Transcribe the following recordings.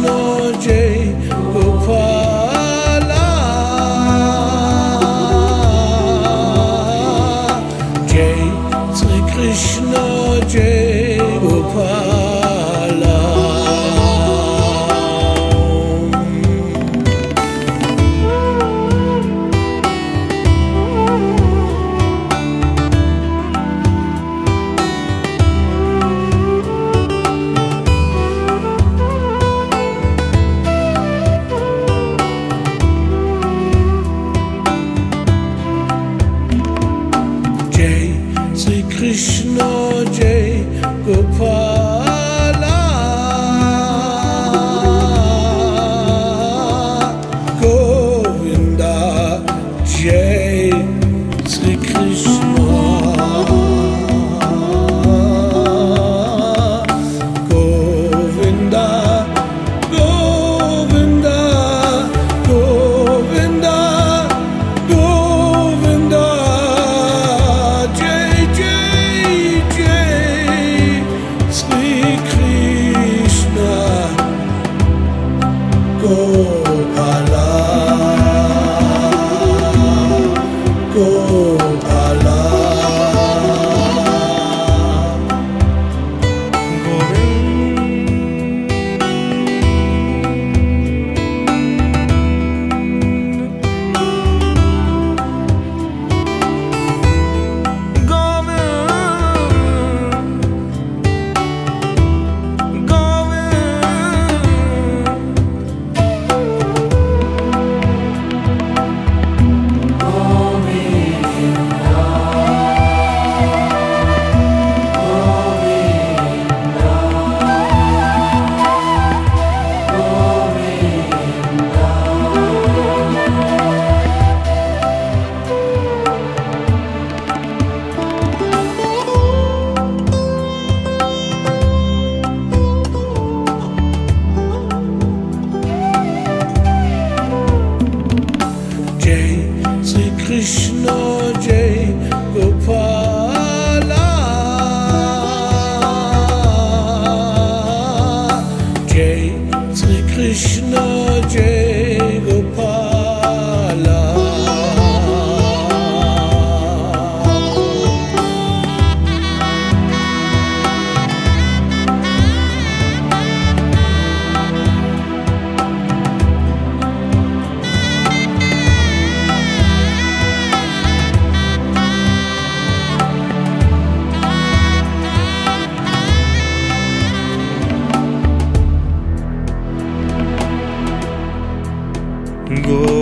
No. 过。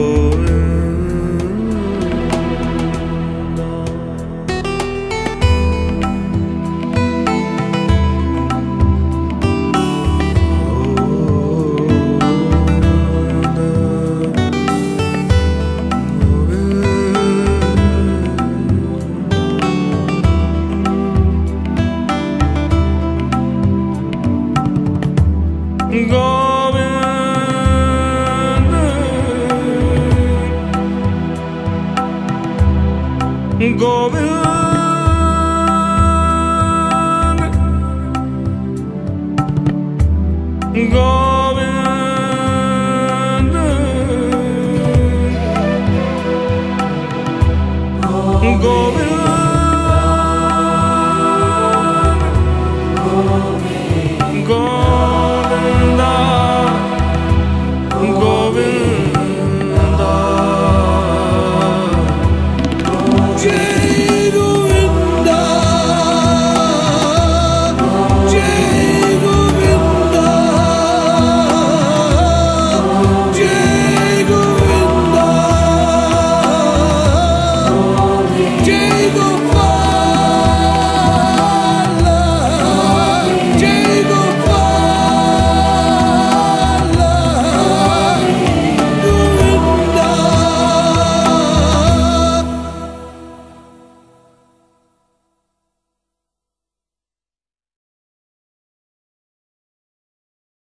gobernador.